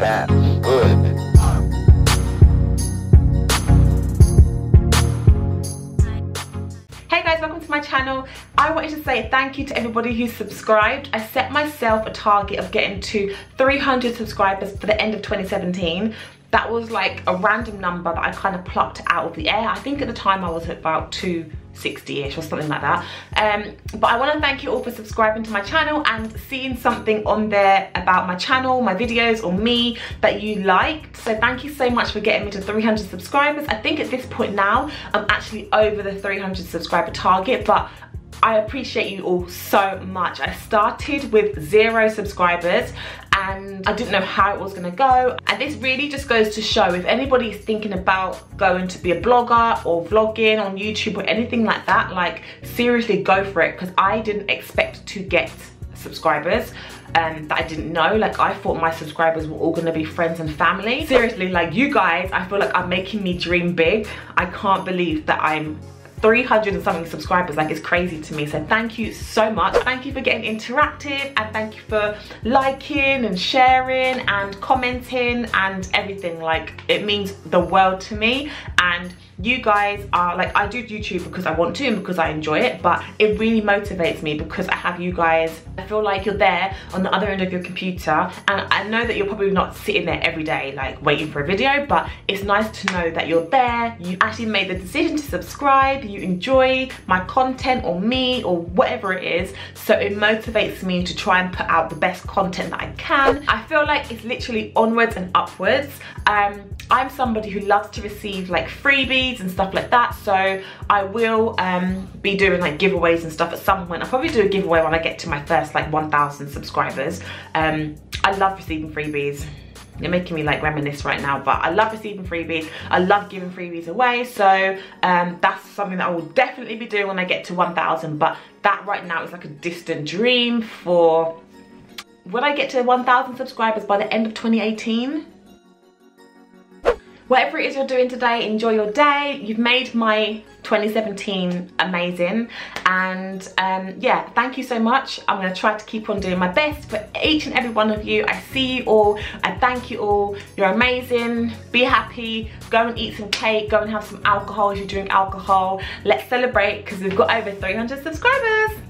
That's good. Hey guys, welcome to my channel. I wanted to say thank you to everybody who's subscribed. I set myself a target of getting to 300 subscribers for the end of 2017 that was like a random number that I kind of plucked out of the air. I think at the time I was at about 260-ish or something like that. Um, but I want to thank you all for subscribing to my channel and seeing something on there about my channel, my videos or me that you liked. So thank you so much for getting me to 300 subscribers. I think at this point now I'm actually over the 300 subscriber target but I appreciate you all so much. I started with zero subscribers and I didn't know how it was gonna go. And this really just goes to show if anybody's thinking about going to be a blogger or vlogging on YouTube or anything like that, like seriously go for it because I didn't expect to get subscribers um, that I didn't know. Like I thought my subscribers were all gonna be friends and family. Seriously, like you guys, I feel like I'm making me dream big. I can't believe that I'm 300 and something subscribers. Like it's crazy to me. So thank you so much. Thank you for getting interactive and thank you for liking and sharing and commenting and everything. Like it means the world to me. And you guys are like I do YouTube because I want to and because I enjoy it but it really motivates me because I have you guys. I feel like you're there on the other end of your computer and I know that you're probably not sitting there every day like waiting for a video but it's nice to know that you're there. You actually made the decision to subscribe you enjoy my content or me or whatever it is so it motivates me to try and put out the best content that I can I feel like it's literally onwards and upwards um, I'm somebody who loves to receive like freebies and stuff like that. So I will um, be doing like giveaways and stuff at some point. I'll probably do a giveaway when I get to my first like 1,000 subscribers. Um, I love receiving freebies. You're making me like reminisce right now, but I love receiving freebies. I love giving freebies away. So um, that's something that I will definitely be doing when I get to 1,000. But that right now is like a distant dream for, when I get to 1,000 subscribers by the end of 2018? Whatever it is you're doing today enjoy your day. You've made my 2017 amazing. And um, yeah thank you so much. I'm going to try to keep on doing my best for each and every one of you. I see you all. I thank you all. You're amazing. Be happy. Go and eat some cake. Go and have some alcohol. If you drink alcohol let's celebrate because we've got over 300 subscribers